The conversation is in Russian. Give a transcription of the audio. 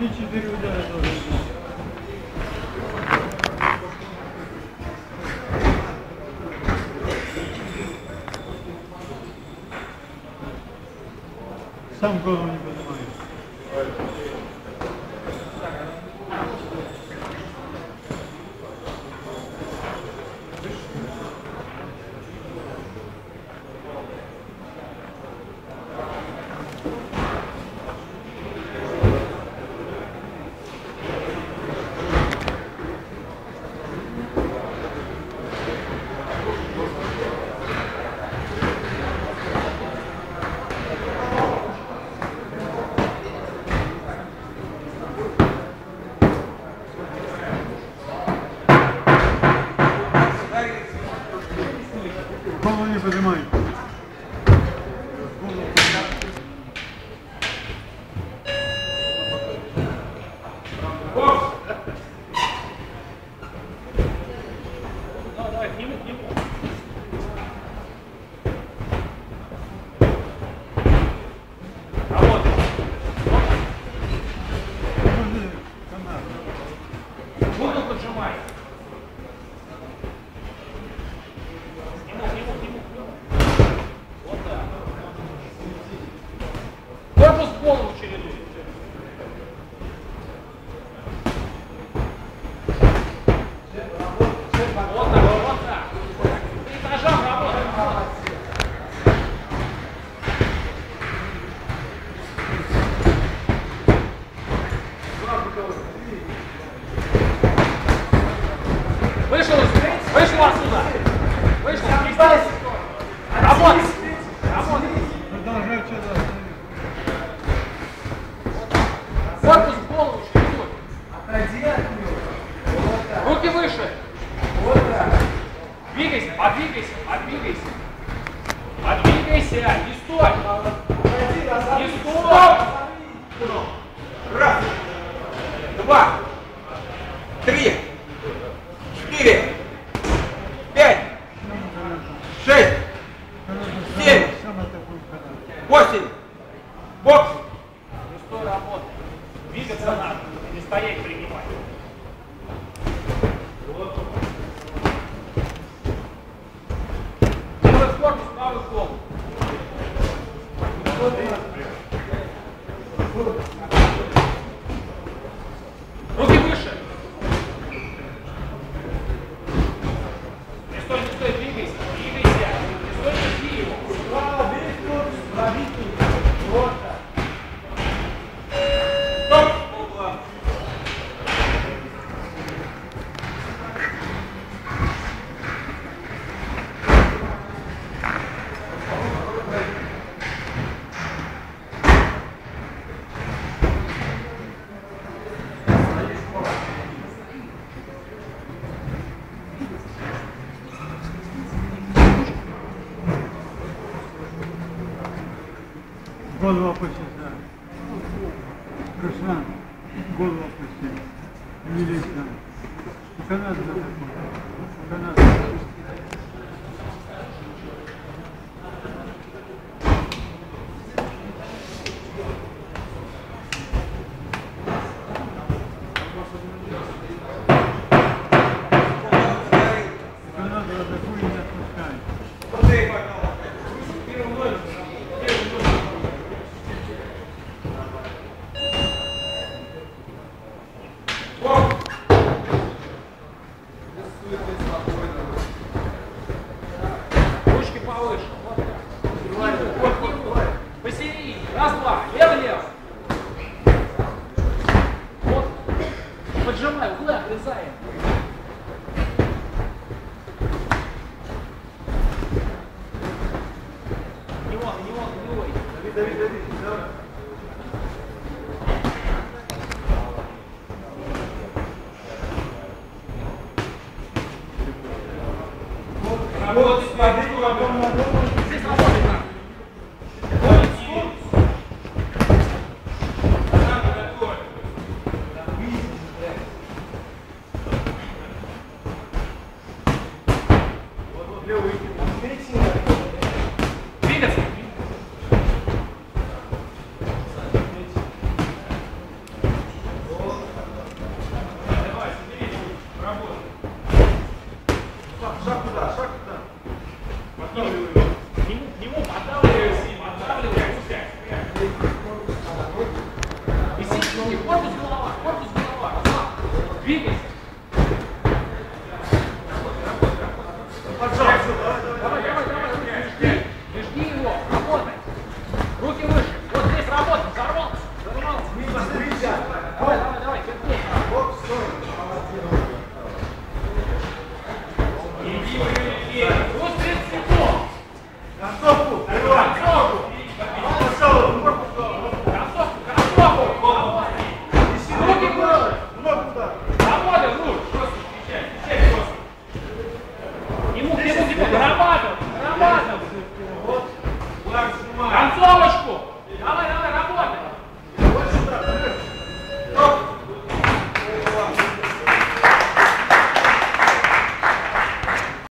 Одни четыре удара тоже. Сам голову не поднимаю. Whoa. Вышел, вышел отсюда! Вышел! Подвигайся, подвигайся. Подвигайся, не стой. Не стой. Раз, два, три, четыре. Голову опусти, да. Руслан, голову опусти. Не лезь там. Канада. Канада. Meu ídolo. Só que dá, só que dá. Mas não, eu, eu.